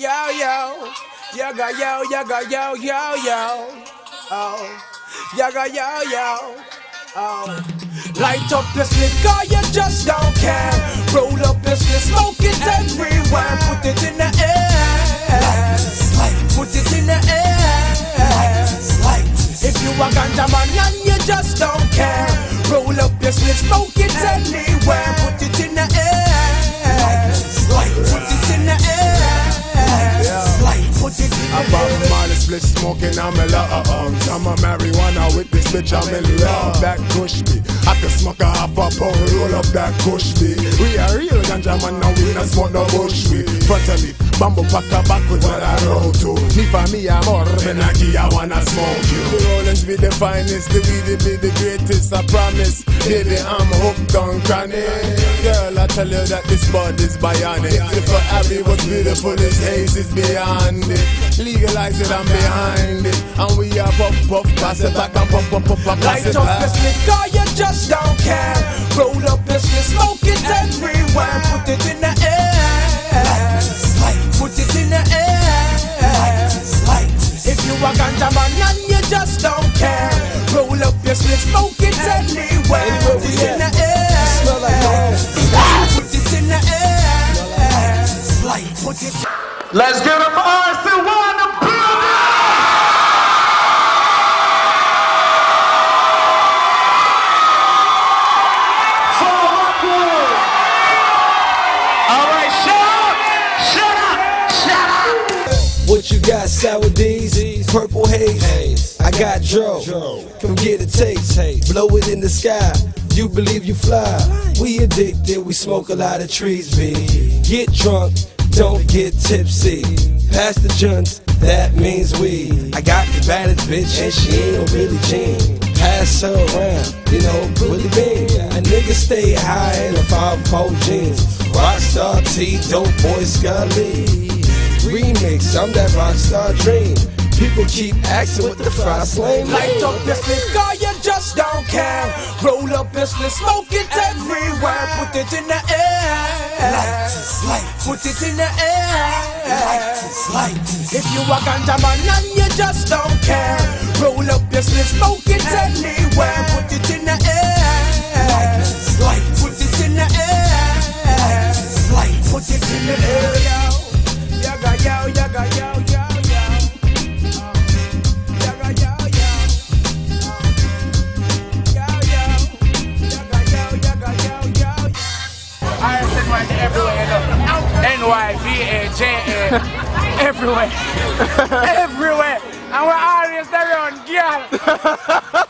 Yo, yo. Yaga, yo, yaga, yo, yo, yo. Oh. Yaga, yo, yo. Oh. Light up the split, cause you just don't care. Roll up the split, smoke it everywhere. Put it in the air. Smoking, I'm a lot um, I'm a marijuana with this bitch, I'm in love. That kush me. I can smoke a half a pound, roll up that kush me. We a real ganja man, now we not smoke no bush me, bamboo pack a backwards what I roll to. Me for me, I'm more Benaki, I wanna smoke you. The Rollins be the finest, the weed be the greatest, I promise. Baby, I'm hooked on chronic. Tell you that this bud is bionic. If her Abby was beautiful, this haze is beyond it. Legalize it, I'm behind it. And we are puff puff, pass it back and puff puff puff, pass Light it up the back. split, cause you just don't care. Roll up the split, smoke it everywhere. Put it in the air. Put it in the air. If you a ganja man and you just don't care, roll up your split, smoke it anywhere. Let's get for RC1 the building! Full Rockwood. All right, shut up! Shut up! Shut up! What you got, sour D's, purple haze. I got Dro, come get a taste. Hey. Blow it in the sky, you believe you fly. We addicted, we smoke a lot of trees, B. Get drunk, don't get tipsy. Pass the junts, that means we. I got the baddest bitch, and she ain't no Billie Jean. Pass her around, you know, Willie Bean. A nigga stay high in a 5 jeans. Rockstar T, dope boy Scully remix. I'm that rockstar dream. People keep asking what the fry slame Light up split, cause you just don't care. Roll up the split, smoke it everywhere. Put it in the air. Put it in the air. If you a ganja man and you just don't care, roll up your split, smoke it anywhere. Put it in the air. RSNY everywhere. Everywhere. everywhere. And we're always around, girl.